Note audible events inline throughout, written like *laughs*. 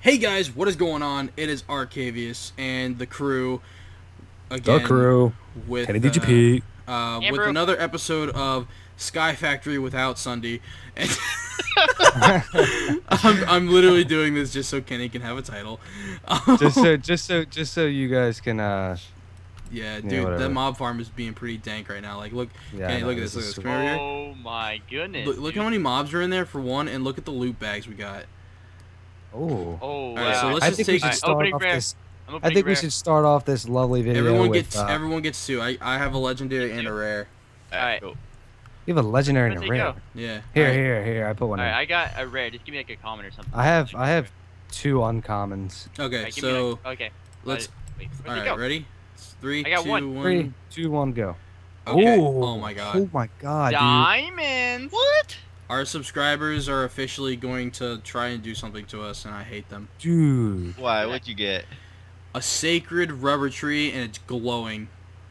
Hey guys, what is going on? It is Arcaviouse and the crew again The crew. with Kenny uh, DGP. uh, Yeah, with bro. another episode of Sky Factory without SSundee. And *laughs* I'm, I'm literally doing this just so Kenny can have a title. just so, *laughs* just so, just so you guys can. uh yeah, Yeah, dude, whatever. that mob farm is being pretty dank right now. Like, look, Yeah, Kenny, no, look at this this. Look at this. Come over here. Oh my goodness. Look, look how many mobs are in there for one, and look at the loot bags we got. Oh. Oh, Alright, so let's I just think we take- should Alright, start off this. I'm I opening think we should start off this lovely video. Everyone with, gets uh, everyone gets two. I, I have a legendary and a rare. Alright. You have a legendary and a rare. go? Yeah. Here, Alright. here, here. I put one Alright, in. I got a rare. Just give me like a common or something. I have, I have two uncommons. Okay, Alright, so like- okay. let's. Wait, where'd All they right, go? ready? It's Three, I got two, one. one. Three, two, one, go. Okay. Ooh. Oh my god. Oh my god, dude. Diamonds. What? Our subscribers are officially going to try and do something to us, and I hate them. Dude. Why? What'd you get? A sacred rubber tree, and it's glowing.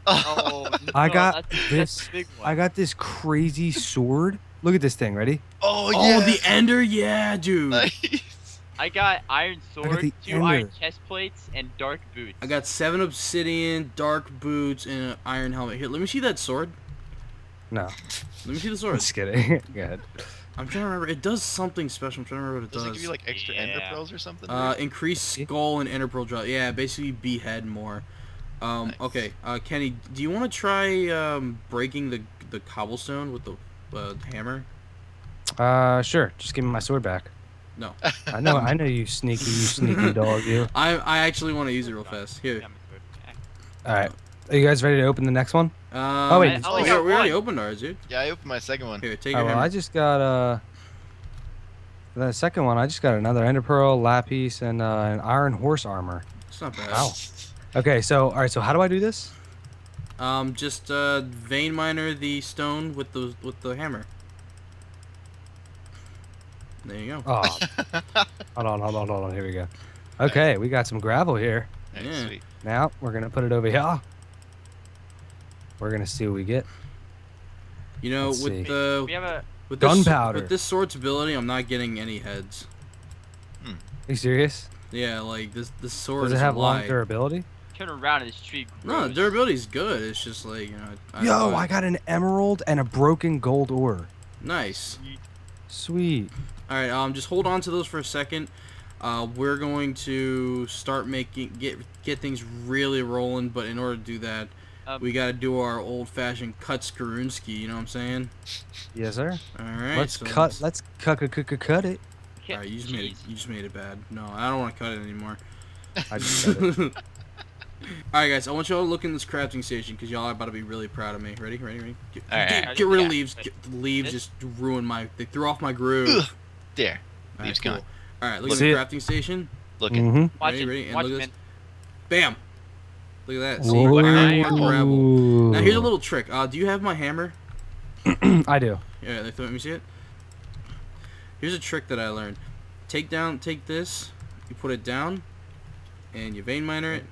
Oh, *laughs* oh I got that's, that's this- a. I got this crazy sword. Look at this thing. Ready? oh Oh, yeah. the ender, yeah, dude. Nice. *laughs* I got iron sword, the two iron ender. chest plates, and dark boots. I got seven obsidian, dark boots, and an iron helmet. Here, let me see that sword. No. Let me see the *laughs* sword. Just kidding. *laughs* go ahead. I'm trying to remember. It does something special. I'm trying to remember what it Does does. it give you like extra ender Yeah. pearls or something? Uh, increase skull and ender pearl drop. Yeah, basically behead more. Um, Nice. okay, uh, Kenny, do you want to try um, breaking the the cobblestone with the uh, hammer? Uh, sure. Just give me my sword back. No. I know. I know you sneaky, you sneaky *laughs* dog. You. I I actually want to use it real fast. Here. Yeah, my sword. All right. Are you guys ready to open the next one? Um, Oh, wait, I you- only we, got we already opened ours, dude. yeah, I opened my second one. Here, take Oh, your well, hammer. I just got uh the second one. I just got another ender pearl, lapis, and uh, an iron horse armor. It's not bad. Wow. Okay, so all right. So how do I do this? Um, just uh, vein miner the stone with the with the hammer. There you go. Oh, hold on, hold on, hold on. Here we go. Okay, we got some gravel here. Yeah. sweet. Now we're gonna put it over here. We're gonna see what we get. You know, Let's with see. the We have a. with this, Gunpowder. with this sword's ability, I'm not getting any heads. Hmm. Are you serious? Yeah, like this this sword Does is it have a long durability? Turn around and this tree No, grows. the durability's good. It's just like you know. I, Yo, I, I got an emerald and a broken gold ore. nice. Sweet. All right, um, just hold on to those for a second. Uh, we're going to start making get get things really rolling, but in order to do that, Um, we got to do our old-fashioned cut Skarunski. You know what I'm saying? Yes, sir. All right. let's so cut. Let's cut, cut, cut, cut, cut it. All right, you just made it. You just made it bad. No, I don't want to cut it anymore. I just cut it. *laughs* All right, guys. I want y'all to look in this crafting station because y'all are about to be really proud of me. Ready? Ready? Ready? Get, All right. get, get rid of Yeah. leaves. Get, the leaves This- just ruined my. They threw off my groove. Ugh. There. All right, Leaves cool. gone. All right, look See at it? the crafting station. Looking. Mm-hmm. Watch Ready, it. ready, and Watch look at man. Bam. Look at that. See, iron or gravel. Now here's a little trick. Uh, do you have my hammer? *clears throat* I do. Yeah, let let me see it. Here's a trick that I learned. Take down, take this, you put it down, and you vein miner it,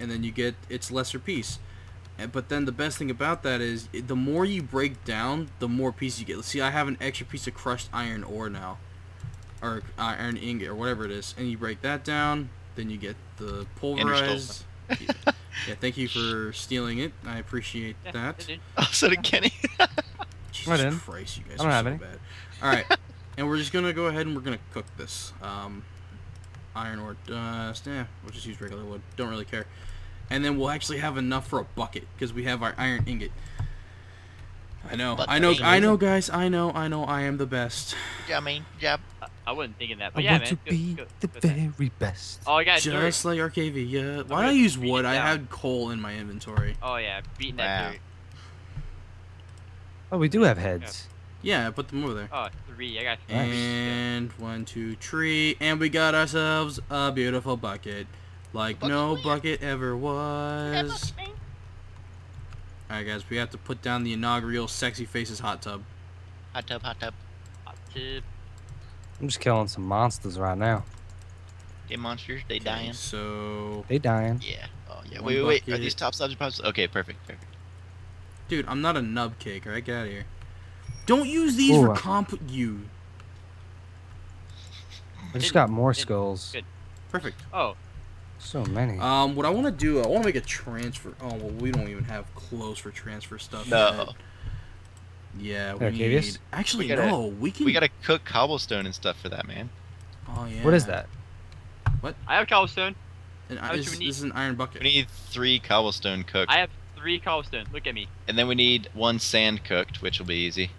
and then you get its lesser piece. And, but then the best thing about that is, the more you break down, the more pieces you get. See, I have an extra piece of crushed iron ore now, or uh, iron ingot, or whatever it is, and you break that down, then you get the pulverized. yeah, yeah, thank you for stealing it. I appreciate Yeah, that. yeah, dude. Oh, so did Kenny. *laughs* Jesus Right. Christ, you guys I don't are have so any. bad. All right, and we're just gonna go ahead and we're gonna cook this. Um, iron ore dust. Yeah, we'll just use regular wood. Don't really care. And then we'll actually have enough for a bucket because we have our iron ingot. I know, But I know, I know, amazing. guys. I know, I know. I am the best. yeah, man. Yeah. I, I wasn't thinking that, I but yeah, want man. to go- be go- the go there. very best. Oh, I got dirt. Just like Arcavia. Yeah. Why gonna did I use wood? I had coal in my inventory. Oh yeah, beating Wow. that dirt. Oh, we do have heads. Yeah, I put them over there. Oh, three. I got three. And one, two, three, and we got ourselves a beautiful bucket, like no bucket ever was. All right, guys, we have to put down the inaugural sexy faces hot tub. Hot tub, hot tub. Hot tip. I'm just killing some monsters right now. Hey, monsters, they Okay, dying. So, They dying. Yeah. Oh, yeah. One Wait, wait, wait. Are these top subs? Okay, perfect, perfect. dude, I'm not a nub cake. All right, get out of here. Don't use these Ooh, for uh, comp. You I just got more skulls. good. perfect. Oh, So many. Um, what I want to do, I want to make a transfer. Oh well, we don't even have clothes for transfer stuff. No. yet. Yeah, we Arcadius? need. Actually, We gotta- no. We can. We gotta cook cobblestone and stuff for that, man. Oh yeah. What is that? What? I have cobblestone. And How much this, we this need? is an iron bucket. We need three cobblestone cooked, I have three cobblestone. Look at me. and then we need one sand cooked, which will be easy.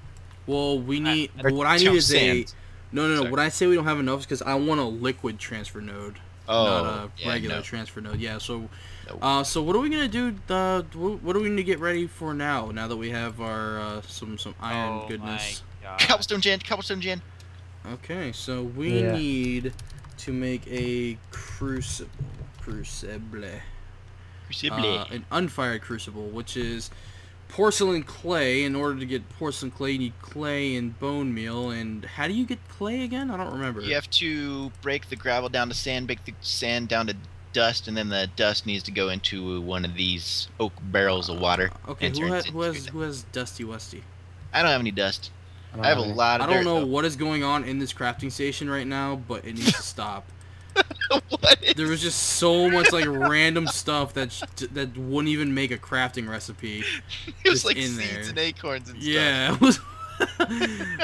Well, we need. I- what I need Two is a. No, no, no. Sorry. What I say we don't have enough is because I want a liquid transfer node, Oh, not a yeah, regular no. transfer node. Yeah. So, No. uh, so what are we gonna do? Uh, what do we need to get ready for now? Now that we have our uh, some some iron oh goodness. my god. Cobblestone gen, cobblestone gen. Okay, so we Yeah. need to make a crucible. Crucible. Crucible. Uh, an unfired crucible, which is porcelain clay. In order to get porcelain clay, you need clay and bone meal. And how do you get clay again? I don't remember. you have to break the gravel down to sand, break the sand down to dust, and then the dust needs to go into one of these oak barrels of water. Uh, okay, who, ha- who has who has Dusty Westy? I don't have any dust. don't I have a any. lot I don't dirt, know though. what is going on in this crafting station right now, but it needs to stop. What is There was just so much like random stuff that sh- that wouldn't even make a crafting recipe. it was like in seeds there. and acorns and Yeah. It was *laughs*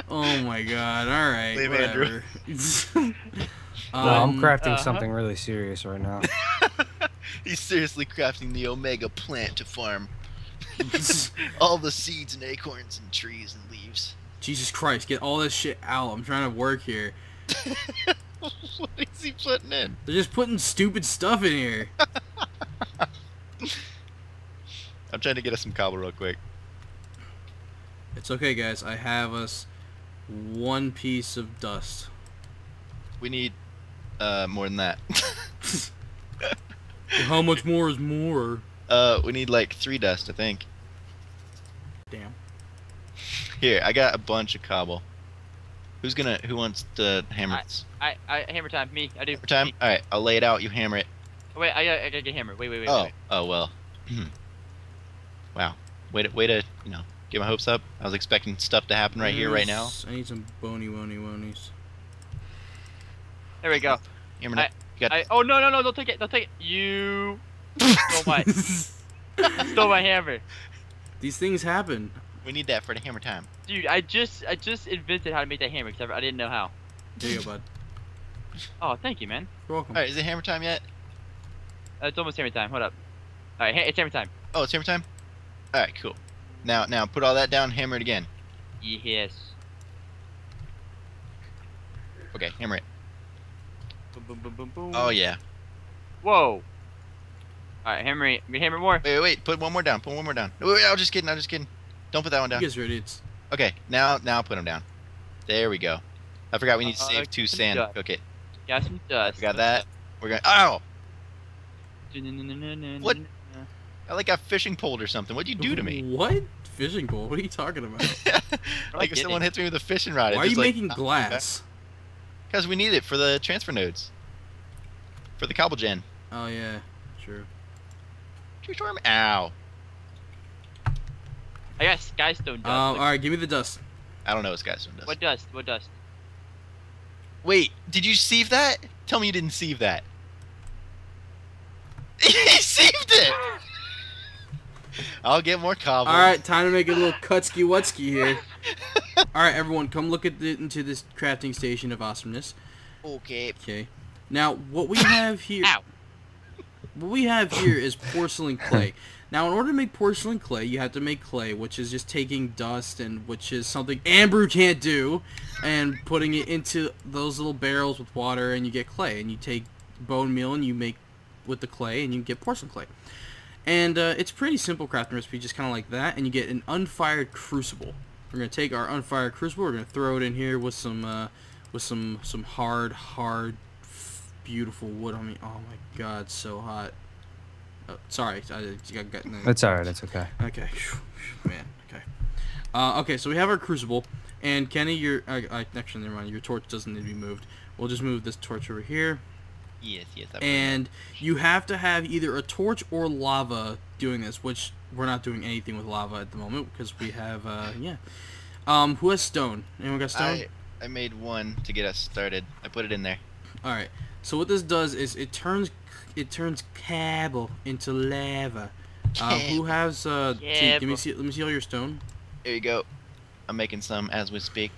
oh my god. All right. Leave Andrew. whatever. *laughs* Well, I'm Um, crafting uh-huh. something really serious right now. *laughs* He's seriously crafting the omega plant to farm all the seeds and acorns and trees and leaves. Jesus Christ, get all this shit out. I'm trying to work here. *laughs* what is he putting in? They're just putting stupid stuff in here. *laughs* I'm trying to get us some cobble real quick. It's okay, guys. I have us one piece of dust. We need uh more than that. *laughs* How much more is more? uh, we need like three dust, I think. Damn. Here, I got a bunch of cobble. Who's gonna? Who wants to hammer I- this? I, I hammer time. Me. I do. Hammer time. Me. All right, I'll lay it out. You hammer it. Oh, wait, I gotta, I gotta get hammer. Wait, wait, wait. oh, wait. oh well. *clears throat* wow. Way to, way to, you know, get my hopes up. I was expecting stuff to happen right here, right now. I need some bony wony wonies. There we go. *laughs* Hammer it. You got. I, oh no, no, no! Don't take it! Don't take it! You stole my *laughs* stole my hammer, These things happen. We need that for the hammer time. dude. I just I just invented how to make that hammer because I, I didn't know how. There you go, bud. Oh, thank you, man. You're welcome. All right, is it hammer time yet? Uh, it's almost hammer time. Hold up. All right, ha- it's hammer time. Oh, it's hammer time. All right, cool. Now, now put all that down. Hammer it again. Yes. Okay, hammer it. Boom, boom, boom, boom, boom. Oh yeah. Whoa. All right, hammer. it. I'm hammer more. Wait, wait, wait. Put one more down. Put one more down. Wait, wait, I was just kidding. I was just kidding. Don't put that one You down. guys are idiots. Okay, now, now put them down. There we go. I forgot we need to Uh, save two some sand. dust. Cook it. Got some dust. We got that. We're gonna. Ow! What? I like a fishing pole or something. What'd you do to me? What? Fishing pole? What are you talking about? *laughs* like if getting? someone hits me with a fishing rod. Why are you making glass? Because we need it for the transfer nodes. For the cobble gen. Oh yeah, true. True storm. Ow. I got skystone dust. Um, Look. all right, give me the dust. I don't know what Skystone dust. What dust? What dust? Wait, did you sieve that? Tell me you didn't sieve that. *laughs* he sieved it! I'll get more cobble. All right, time to make a little kutsky wutsky here. All right, everyone, come look at the, into this crafting station of awesomeness. Okay. Okay. Now, what we have here, Ow. what we have here is porcelain clay. Now, in order to make porcelain clay, you have to make clay, which is just taking dust and which is something Ambrew can't do, and putting it into those little barrels with water, and you get clay. And you take bone meal and you make with the clay, and you get porcelain clay. And uh, it's pretty simple crafting recipe, just kind of like that, and you get an unfired crucible. We're gonna take our unfired crucible. We're gonna throw it in here with some uh, with some some hard, hard, beautiful wood. I mean, oh my God, so hot. Oh, sorry, I got, got That's alright, that's okay. Okay, man. Okay. Uh, okay, so we have our crucible, and Kenny, your uh, uh, actually never mind. Your torch doesn't need to be moved. We'll just move this torch over here, Yes, yes. I and you have to have either a torch or lava doing this, which we're not doing anything with lava at the moment because we have uh, yeah. Um, who has stone? Anyone got stone? I I made one to get us started. I put it in there. All right. So what this does is it turns it turns cobble into lava. Uh, who has uh? T, give me see. Let me see all your stone. Here you go. I'm making some as we speak.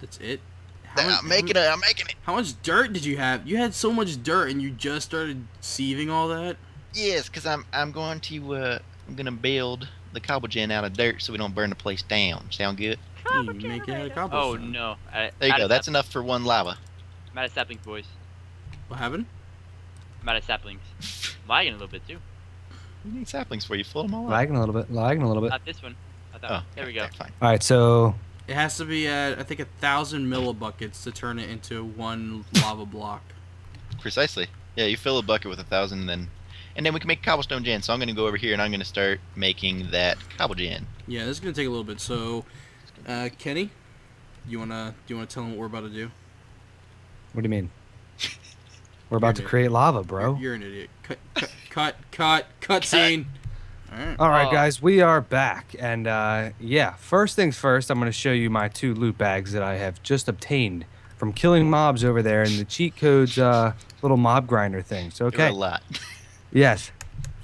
That's it. How I'm much- making it. I'm making it. How much dirt did you have? You had so much dirt, and you just started sieving all that. Yes, cause I'm I'm going to uh I'm gonna build the cobble gen out of dirt so we don't burn the place down. Sound good? Yeah, you make it out of Oh cobblestone. no! I, There you out go. of That's enough for one lava. I'm out of saplings, boys. What happened? I'm out of saplings. *laughs* Lagging a little bit too. You need saplings for you. Fill them all up. Lagging a little bit. Lagging a little bit. Not this one. Not that Oh, one. There we go. okay, Fine. All right, so It has to be at I think a thousand millibuckets to turn it into one lava block. Precisely. Yeah, you fill a bucket with a thousand, and then, and then we can make cobblestone gen. So I'm gonna go over here and I'm gonna start making that cobble gen. Yeah, this is gonna take a little bit. So, uh, Kenny, you wanna do you wanna tell him what we're about to do? what do you mean? We're about to create lava, bro. You're, you're an idiot. Cut, cut, cut, cut, cut scene. All right. All right, Oh. guys, we are back, and uh, yeah, first things first, I'm going to show you my two loot bags that I have just obtained from killing mobs over there in the cheat codes uh, little mob grinder thing. So There were okay, a lot. yes,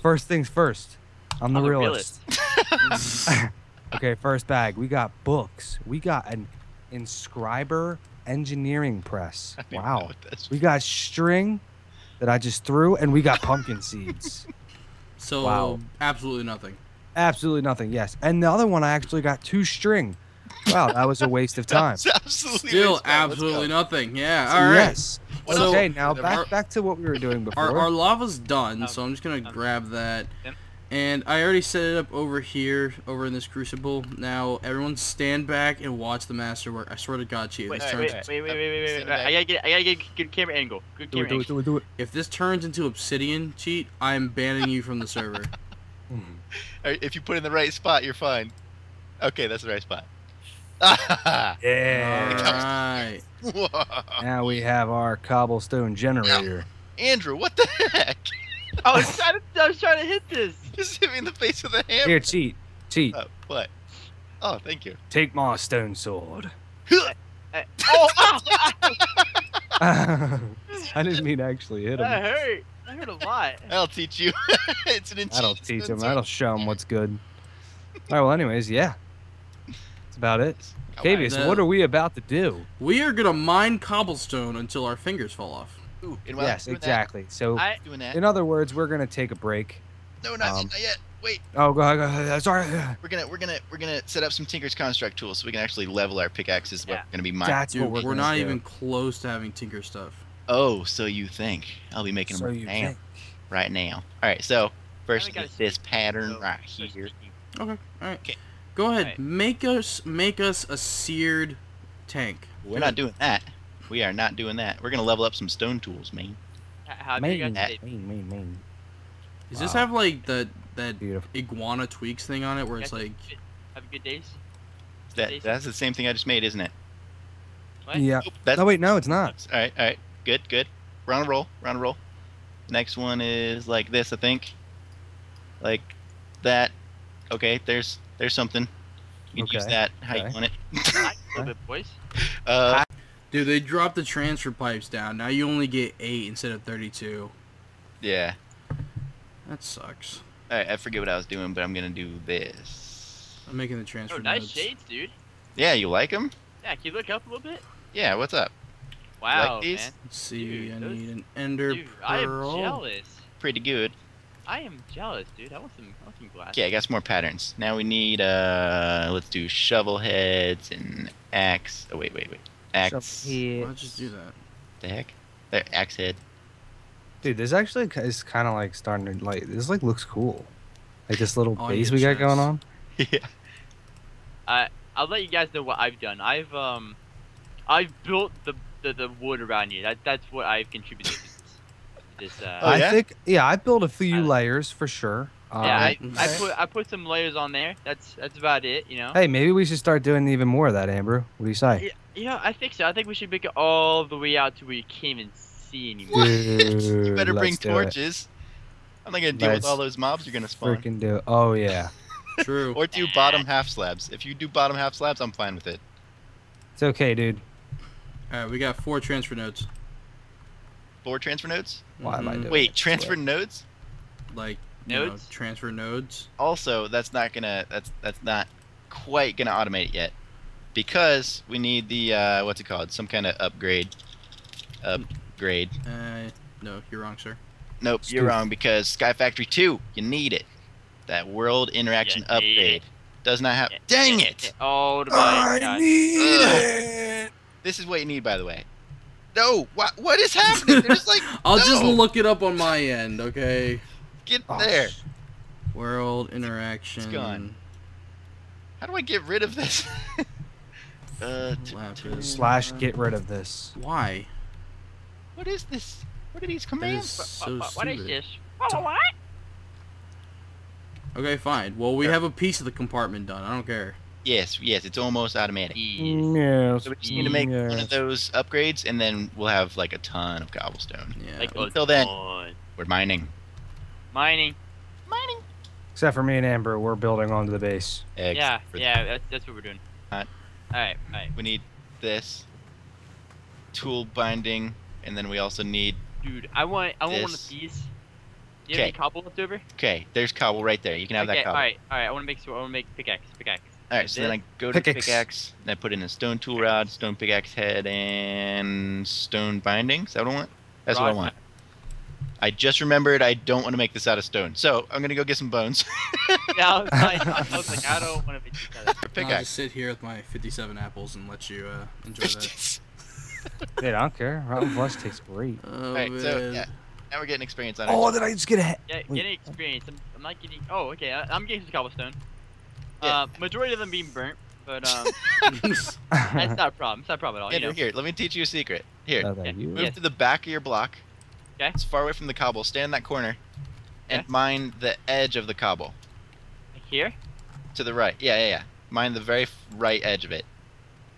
first things first. I'm the I'm the realist. *laughs* okay, first bag. We got books. We got an inscriber engineering press. *laughs* I don't even know Wow. We got string that I just threw, and we got pumpkin *laughs* seeds. So Wow. absolutely nothing. Absolutely nothing. Yes, and the other one I actually got two string. Wow, that was a waste of *laughs* time. Absolutely Still waste time. Let's absolutely nothing. Yeah. All right. Yes. What So- okay, now Our- back back to what we were doing before. Our, our lava's done, so I'm just gonna um, grab that. Tim? And I already set it up over here, over in this crucible. Now everyone stand back and watch the master work. I swear to God, Chief, Wait, wait, wait, wait, wait, wait, wait, wait, wait. I gotta get, I gotta get good camera angle. Good do it, camera do it, do it, do it. if this turns into obsidian cheat, I'm banning you from the server. Hmm. All right, if you put it in the right spot, you're fine. Okay, that's the right spot. Yeah. Alright. Now we have our cobblestone generator. Andrew, what the heck? I was trying to, I was trying to hit this. *laughs* Just hit me in the face with a hammer. Here, cheat, cheat. Oh, what? Oh, thank you. Take my stone sword. Hey, *laughs* Oh, ow, oh, ow, oh. *laughs* I didn't mean to actually hit him. that him. hurt. That hurt a lot. I'll teach you. it's an That'll teach him. sword. That'll show him what's good. All right. Well, anyways, yeah. That's about it. Cavius, The- what are we about to do? We are gonna mine cobblestone until our fingers fall off. Ooh, and yes, I'm that- exactly. So, I, doing that. in other words, we're gonna take a break. No, not, um, not yet. Wait, Oh, go ahead. Go. Sorry. we're gonna we're gonna we're gonna set up some Tinker's construct tools so we can actually level our pickaxes. Yeah. we're gonna be mining. That's Dude, what we're, we're, not do. even close to having tinker stuff. Oh, so you think I'll be making So them you now? think. Right now. All right. So first, get this pattern so- right here. Okay. All right. Okay. Go ahead. Alright. Make us make us a seared tank. We're not doing that. We are not doing that. We're gonna level up some stone tools, man. H- How do you guys say? main, main, main. Does this have like that that Beautiful. iguana tweaks thing on it where it's like Have a good days. That Jason? that's the same thing I just made, isn't it? What? Yeah. Oop, that's, No, wait, no, it's not. All right, all right, good, good. We're on a roll. We're on a roll. Next one is like this, I think. Like that. Okay, there's there's something. You can use Okay, that how okay. you want it. Hi, a *laughs* little bit, boys. uh, dude, they dropped the transfer pipes down. Now you only get 8 instead of 32. yeah. That sucks. All right, I forget what I was doing, but I'm gonna do this. I'm making the transfer Oh, nice nodes. shades, dude. Yeah, you like them? Yeah, can you look up a little bit? Yeah. What's up? Wow, these? man. Let's see. Dude, I those- need an ender Dude, I am pearl. jealous. Pretty good. I am jealous, dude. I want some, I want some glass. Okay, I got some more patterns. Now we need uh, let's do shovel heads and axe. Oh wait, wait, wait. Axe. Why don't you just do that? The heck? There, axe head. Dude, this actually is kind of like starting to like. This like looks cool. Like this little Oh, base we got going on. yeah. *laughs* I I'll let you guys know what I've done. I've um, I've built the the, the wood around you. That that's what I've contributed to this. this uh, Oh, I think yeah, I built a few Uh, layers for sure. yeah, I, Um, I okay. put I put some layers on there. That's that's about it. You know. Hey, maybe we should start doing even more of that, Ambrew. What do you say? Yeah, yeah, I think so. I think we should make it all the way out to where you can't even see anymore. What? *laughs* you better bring let's it. torches. I'm not gonna deal with Let's all those mobs you're gonna spawn. Freaking do. Oh yeah. *laughs* True. or do bottom half slabs. If you do bottom half slabs, I'm fine with it. It's okay, dude. All right, we got four transfer nodes. Four transfer nodes. Why am I Mhm. doing Wait, it? transfer nodes. Like you know, Nodes? transfer nodes. Also, that's not gonna. That's that's not quite gonna automate it yet, because we need the uh, what's it called? Some kind of upgrade. Upgrade. Uh, no, you're wrong, sir. Nope, you're wrong because Sky Factory 2, you need it. That world interaction You upgrade does not have. Yeah, Dang yeah, it! Oh my god. need Ugh. it. This is what you need, by the way. No, what what is happening? *laughs* There's like I'll just look it up on my end, okay? get Oh, there. World interaction. gone. How do I get rid of this? *laughs* uh. Slash get rid of this. Why? what is this? What are these That is commands? so What- what is this? Oh, what? Okay, fine. Well, we Sure. have a piece of the compartment done. I don't care. Yes, yes, it's almost automatic. Yes. Yes. So we just need to make one of those upgrades, and then we'll have like a ton of cobblestone. Yeah. Like, Until then. We're mining. mining. Mining. Except for me and Ambrew, we're building onto the base. Eggs Yeah, yeah, that's, that's what we're doing. Alright. Alright, alright. We need this tool binding, and then we also need. Dude, I want I want one This. of these. Do you have any Okay. cobble left over? Okay, there's cobble right there. You can have okay, that cobble. alright, alright. I want to make so I want to make pickaxe, pickaxe. All right, so then I go to Pickaxe. pickaxe, and I put in a stone tool rod, stone pickaxe head, and stone binding. Is that what I want? That's what I want. I just remembered I don't want to make this out of stone, so I'm gonna go get some bones *laughs* yeah, I was, like, I was like, I don't want to make this out of- *laughs* for I'll just sit here with my 57 apples and let you uh, enjoy that. *laughs* Dude, I don't care. Rotten flesh tastes great. Oh, Alright, so, yeah. now we're getting experience on it. Oh, it. did I just get a head? Yeah, getting experience. I'm, I'm not getting. Oh, okay. I, I'm getting some cobblestone. Yeah. Uh, majority of them being burnt, but um, that's not a problem. It's not a problem at all. You know. here, let me teach you a secret. Here, Oh, that you? move Yeah. to the back of your block. Okay. It's far away from the cobble. Stay in that corner, and Okay. mine the edge of the cobble Here. to the right. Yeah, yeah, yeah. Mine the very right edge of it.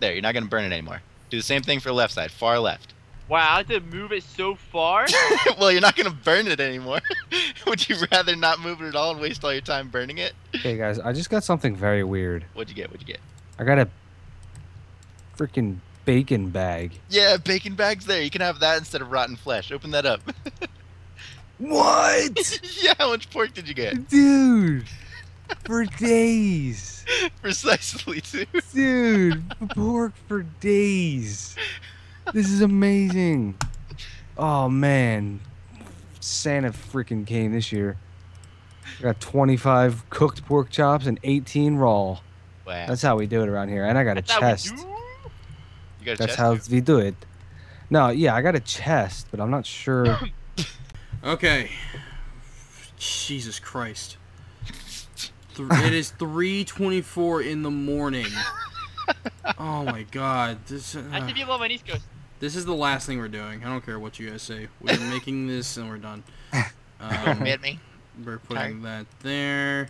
There, you're not gonna burn it anymore. Do the same thing for the left side, far left. Wow, I have to move it so far. *laughs* well, you're not gonna burn it anymore. *laughs* Would you rather not move it at all and waste all your time burning it? Okay, guys, I just got something very weird. What'd you get? What'd you get? I got a freaking bacon bag. Yeah, bacon bags there. You can have that instead of rotten flesh. Open that up. *laughs* What? *laughs* yeah, how much pork did you get? Dude, for days. *laughs* Precisely, too. Dude, pork for days. This is amazing. Oh man, Santa freaking came this year. I got 25 cooked pork chops and 18 raw. Wow. That's how we do it around here. And I got a That's how we chest. Do? you got a That's chest how too? we do it. No, yeah, I got a chest, but I'm not sure. *coughs* Okay. Jesus Christ. Th- it is *laughs* 3:24 in the morning. Oh my God. This uh, I see people on my East Coast. this is the last thing we're doing. I don't care what you guys say. We're *laughs* making this and we're done. *laughs* Um, Mad me. we're putting that there.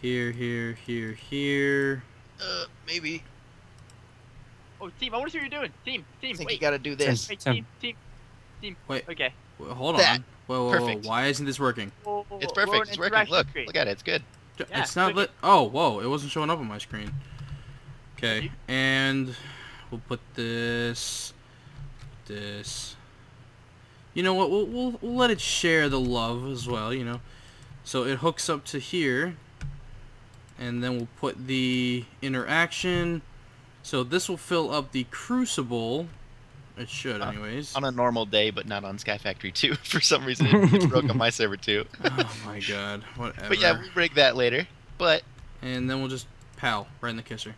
Here, here, here, here. Uh, maybe. Oh, team, I want to see what you're doing. Team, I team, think you wait, gotta do this. wait, team, team, team. Wait. Okay. Well, hold That. on. Whoa, whoa, whoa, Perfect. Why isn't this working? Whoa, It's we're perfect. It's working. Look, screen. look at it. It's good. Yeah, it's not lit. Oh, whoa! It wasn't showing up on my screen. Okay, and we'll put this, this. You know what? We'll, we'll we'll let it share the love as well. You know, so it hooks up to here, and then we'll put the interaction. So this will fill up the crucible. It should, Uh, anyways. On a normal day, but not on Sky Factory 2. *laughs* For some reason, it *laughs* it broke on my server too. oh my god! Whatever. But yeah, we'll break that later. But and then we'll just pow right in the kisser.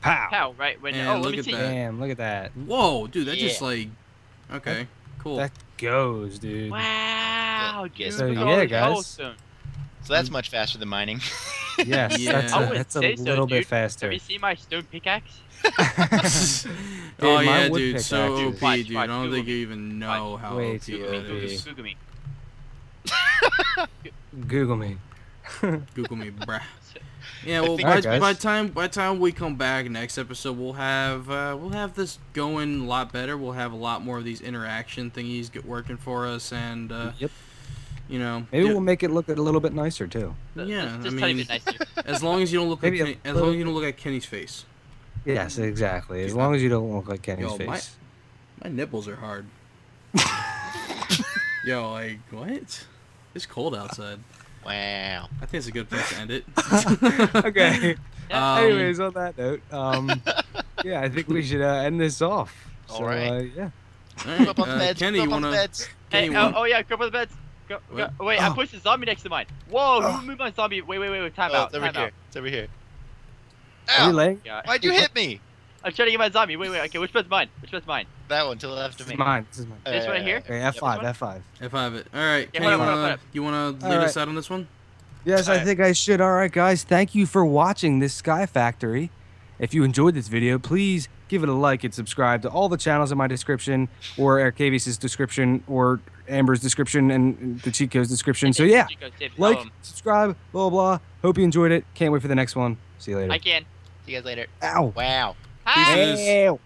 Pow! Pow right? When, And oh, let look me at see. that. Damn, look at that. Whoa, dude, that just like okay, cool. That goes, dude. Wow, Yeah, dude. so yeah, guys. cobblestone. so that's much faster than mining. *laughs* *laughs* Yes, Yeah. that's, I a, wouldn't that's a say so, little bit faster. Have you seen my stone pickaxe? *laughs* oh Dude, my yeah, wood dude, so OP, is- Watch, dude. watch, I don't Google think you even know Watch. how Way OP too that Google me. Google me. *laughs* Google me, bruh. Yeah, well, by, Alright, guys. by time by time we come back next episode, we'll have uh, we'll have this going a lot better. We'll have a lot more of these interaction thingies get working for us, and uh, Yep. You know. Maybe do- we'll make it look a little bit nicer too. Yeah, just I a tiny mean- nicer. *laughs* as long as you don't look like Kenny, as long as you don't look at Kenny's face. Yes, exactly. As long as you don't look like Kenny's Yo, my- face. My nipples are hard. *laughs* Yo, like what? It's cold outside. Wow. I think it's a good place to end it. *laughs* okay. Yeah, Um, Anyways, on that note, um, yeah, I think we should uh, end this off. All so, right. Uh, yeah. All Go up on uh, the beds. Kenny, you up on the wanna? Kenny, Hey, oh, wanna- oh yeah, go for the beds. Go, go, What? wait, I Oh. pushed the zombie next to mine. Whoa, Oh. who moved my zombie? Wait, wait, wait, wait. Time Oh, out. it's over Time here. out. It's over here. Are you Ow! Yeah. Why'd you hit me? *laughs* I'm trying to get my zombie. Wait, wait. Okay, which bed's mine? Which bed's mine? That one to the left This of is me. mine. This is mine. This one here? Okay, F5, This F5. F5 it. All right, Yeah, Kenny, you up, hold up, wanna hold you wanna lead All us out on this one? Yes, I Alright. think I should. All right, guys. Thank you for watching this Sky Factory. If you enjoyed this video, please give it a like and subscribe to all the channels in my description, or Arcavius' description, or Ambrew's description, and the cheat code's description. So yeah, like, um, subscribe, blah blah. Hope you enjoyed it. Can't wait for the next one. See you later. I can. See you guys later. Ow. Wow. Hi. Deuces. Ow.